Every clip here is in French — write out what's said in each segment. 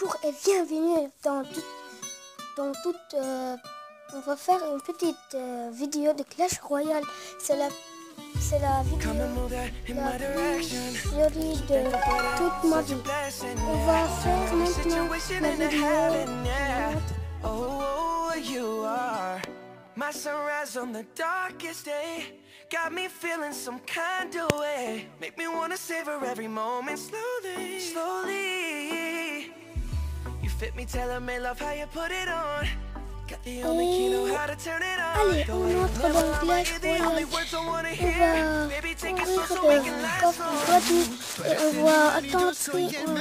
Bonjour et bienvenue dans tout, dans toute. euh, on va faire une petite euh, vidéo de Clash Royale. C'est la, c'est la vidéo la plus jolie de toute ma vie. On va faire maintenant la vidéo. Oh, you are my sunrise on the darkest day. Got me feeling some kind of way. Make me wanna savor every moment slowly, slowly. You fit me, tailor me, love how you put it on. Got the only key, know how to turn it on. Allez, on entre dans Royale. words I wanna On hear. va ouvrir coffres long. gratuits et on va attendre une, une,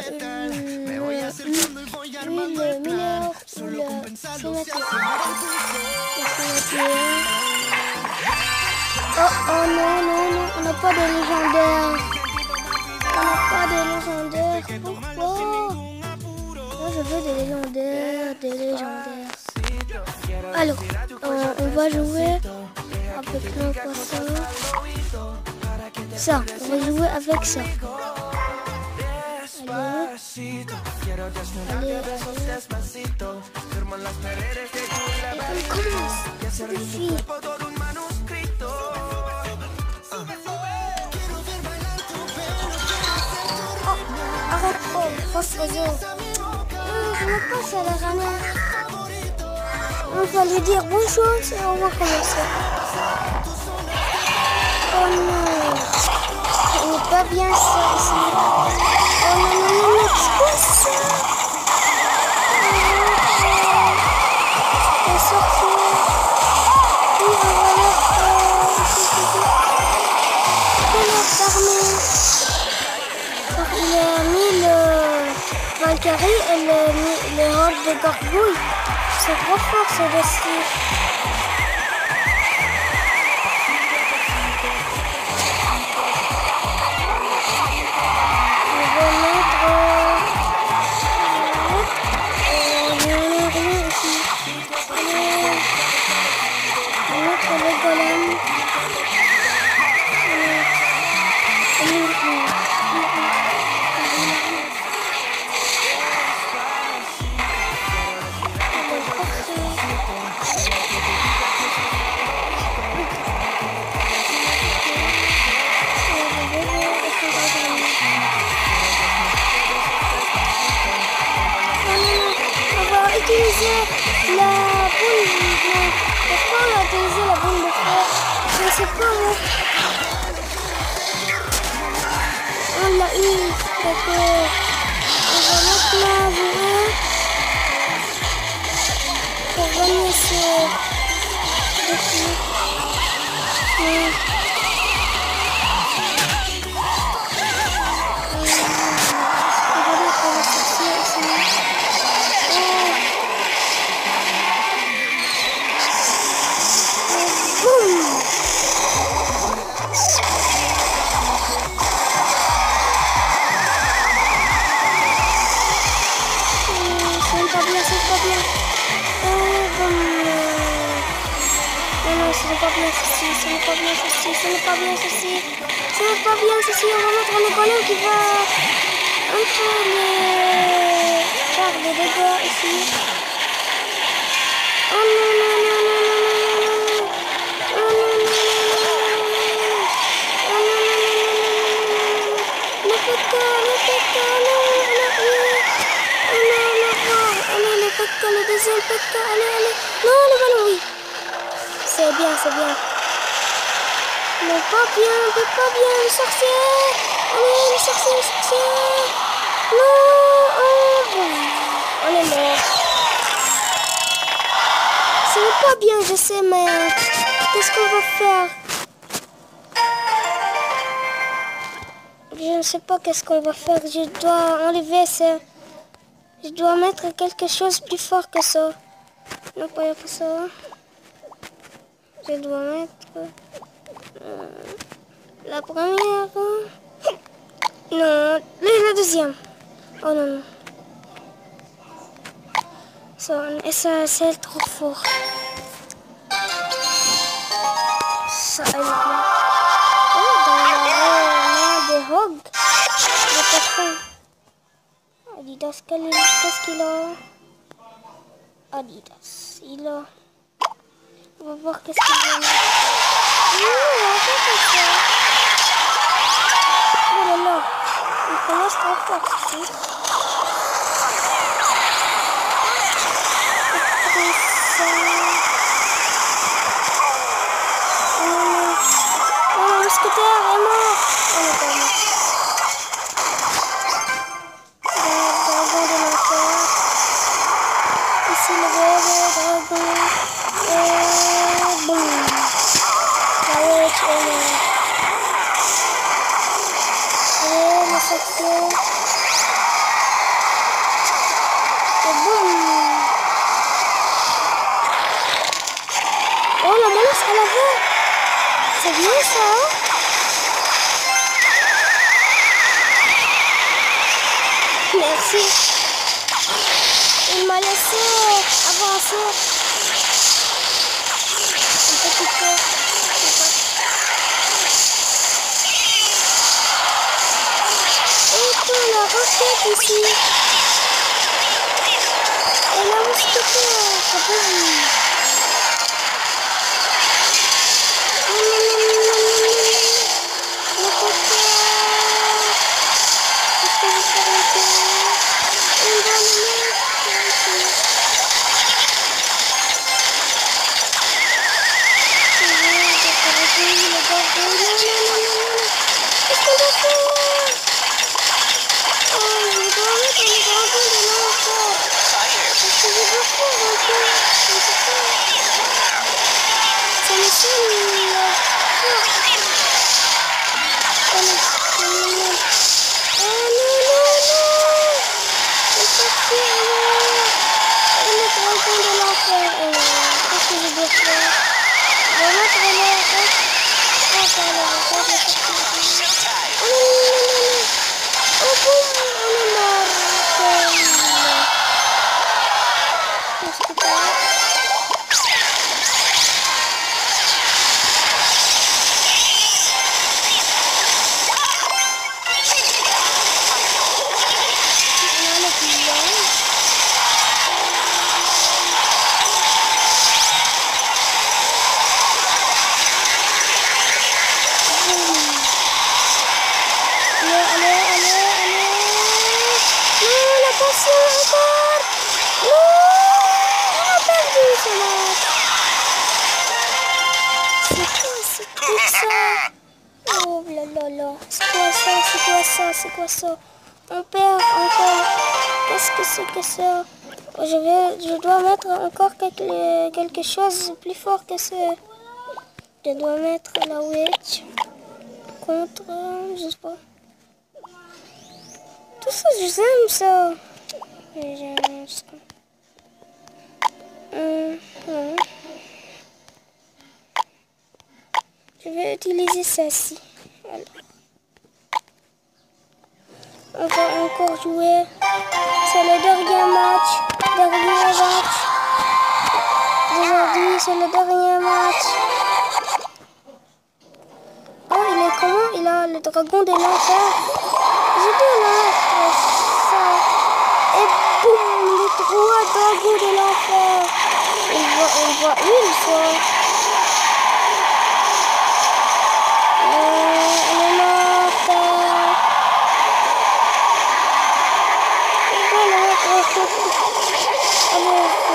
une mineur ou le sénateur. Oh, oh non, non, non, on n'a pas de légendaire. On n'a pas de légendaire. Pourquoi je veux des légendaires, des légendaires. Alors, euh, on va jouer avec nos poissons. Ça, on va jouer avec ça. Et on commence. de. Arrête, oh, pas. On va lui dire bonjour et on va commencer. Oh non. Il n'est pas bien ça. Oh non, non, non, non, c'est quoi ça On on. On le Valkyrie et le, les hordes de gargouilles. C'est trop fort ce dossier. On va utiliser la boule de... Pourquoi on va utiliser la boule de feu Je sais pas moi. On l'a eu. Donc, on va maintenant jouer pour gagner. Pas bien, c'est pas bien. Oh, euh, Non, non, ce n'est pas bien ceci, ce n'est pas bien ceci, ce n'est pas bien ceci. Ce pas bien ceci. On va mettre le golem qui va un peu les faire des dégâts ici. Oh non, non, non, non, non. Oh non, Le deuxième pétard, allez, allez. Non, le ballon, oui. C'est bien, c'est bien. Mais pas bien, mais pas bien, le sorcier. Allez, le sorcier, le sorcier. Non, oh. On est mort. Ce n'est pas bien, je sais, mais qu'est-ce qu'on va faire Je ne sais pas qu'est-ce qu'on va faire. Je dois enlever ça. Je dois mettre quelque chose plus fort que ça. Non, pas ça. Je dois mettre euh, la première. Non, la deuxième. Oh non, non. Ça, et ça, c'est trop fort. Ça, elle Adidas, quel est- qu'est-ce qu'il a Adidas, il a... On va voir qu'est-ce qu'il a. Ouh, encore comme ça. Oh là C'est bien ça. Merci. Il m'a laissé avancer. Un petit peu. Et puis la roquette ici. Et la mousquetaire. Ça peut C'est quoi ce ça Oh là là là. C'est quoi ça C'est quoi ça C'est quoi ça On perd encore. Qu'est-ce que c'est que ça Oh, je, je dois mettre encore quelque, quelque chose de plus fort que ça. Je dois mettre la witch contre, euh, je sais pas. Tout ça, j'aime ça. J'aime ça. Hum. Je vais utiliser celle-ci. Voilà. On va encore jouer. C'est le dernier match. Dernier match. Aujourd'hui, c'est le dernier match. Oh, il est comment? Il a le dragon de l'enfer. Mettre ça. Et boum, les trois dragons de l'enfer. On voit, on voit une fois. Euh, elle est morte. Je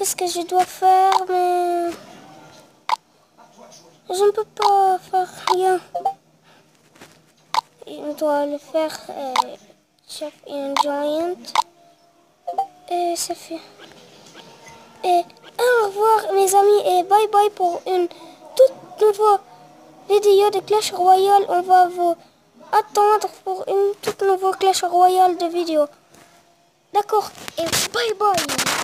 qu'est-ce que je dois faire, mais... Je ne peux pas faire rien. On doit le faire euh, chef and giant. Et ça fait... Et au revoir mes amis et bye bye pour une toute nouvelle vidéo de Clash Royale. On va vous attendre pour une toute nouvelle Clash Royale de vidéo. D'accord Et bye bye